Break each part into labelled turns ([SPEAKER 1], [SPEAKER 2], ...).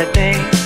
[SPEAKER 1] I think.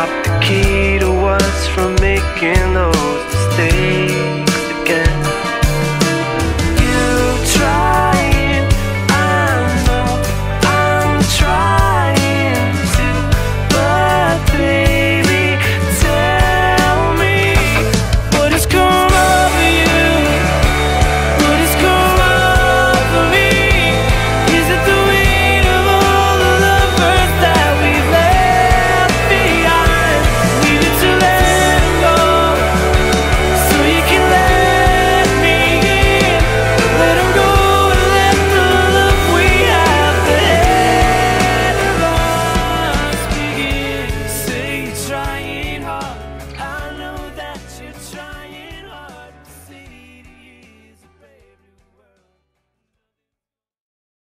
[SPEAKER 1] stop the key to us from making those